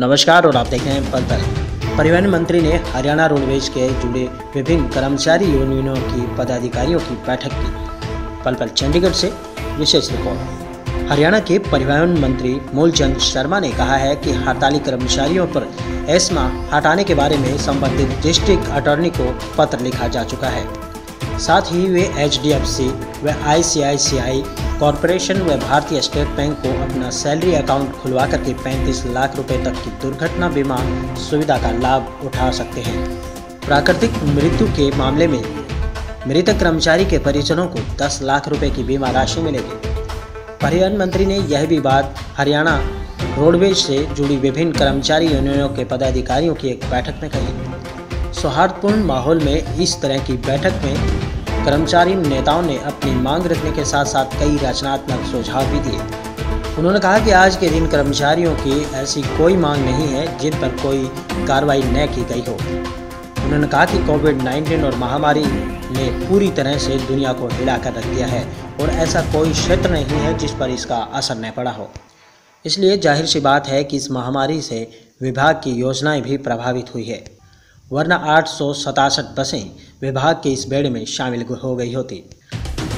नमस्कार और आप देख रहे हैं पल पल। परिवहन मंत्री ने हरियाणा रोडवेज़ के जुड़े विभिन्न कर्मचारी यूनियनों की पदाधिकारियों की बैठक की। पल पल चंडीगढ़ से विशेष रिपोर्ट। हरियाणा के परिवहन मंत्री मूलचंद शर्मा ने कहा है कि हड़ताली कर्मचारियों पर एस्मा हटाने के बारे में संबंधित डिस्ट्रिक्ट अटॉर्नी को पत्र लिखा जा चुका है। साथ ही वे HDFC व आई कॉरपोरेशन व भारतीय स्टेट बैंक को अपना सैलरी अकाउंट खुलवा करके 35 लाख रुपए तक की दुर्घटना बीमा सुविधा का लाभ उठा सकते हैं। प्राकृतिक मृत्यु के मामले में मृतक कर्मचारी के परिजनों को 10 लाख रुपए की बीमा राशि मिलेगी। परिवहन मंत्री ने यह भी बात हरियाणा रोडवेज़ से जुड़ी विभिन्न कर्मचारी यूनियनों के पदाधिकारियों की एक बैठक में कही। सौहार्दपूर्ण माहौल में इस तरह की बैठक में कर्मचारी नेताओं ने अपनी मांग रखने के साथ साथ कई रचनात्मक सुझाव भी दिए। उन्होंने कहा कि आज के दिन कर्मचारियों की ऐसी कोई मांग नहीं है जिन पर कोई कार्रवाई न की गई हो। उन्होंने कहा कि कोविड 19 और महामारी ने पूरी तरह से दुनिया को हिलाकर रख दिया है और ऐसा कोई क्षेत्र नहीं है जिस पर इसका असर न पड़ा हो। इसलिए ज़ाहिर सी बात है कि इस महामारी से विभाग की योजनाएँ भी प्रभावित हुई है। वरना आठ बसें विभाग के इस बेड़े में शामिल हो गई होती।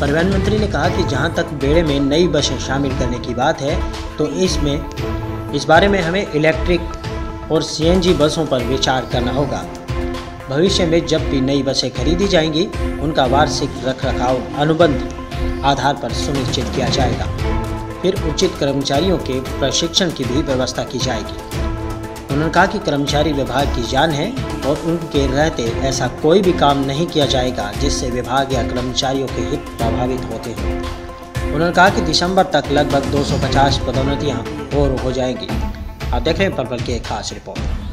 परिवहन मंत्री ने कहा कि जहाँ तक बेड़े में नई बसें शामिल करने की बात है तो इसमें, इस बारे में हमें इलेक्ट्रिक और सीएनजी बसों पर विचार करना होगा। भविष्य में जब भी नई बसें खरीदी जाएँगी, उनका वार्षिक रखरखाव अनुबंध आधार पर सुनिश्चित किया जाएगा। फिर उचित कर्मचारियों के प्रशिक्षण की भी व्यवस्था की जाएगी। उन्होंने कहा कि कर्मचारी विभाग की जान है और उनके रहते ऐसा कोई भी काम नहीं किया जाएगा जिससे विभाग या कर्मचारियों के हित प्रभावित होते हैं। उन्होंने कहा कि दिसंबर तक लगभग 250 पदोन्नतियाँ और हो जाएँगी। आप देख रहे हैं पर्पल की एक खास रिपोर्ट।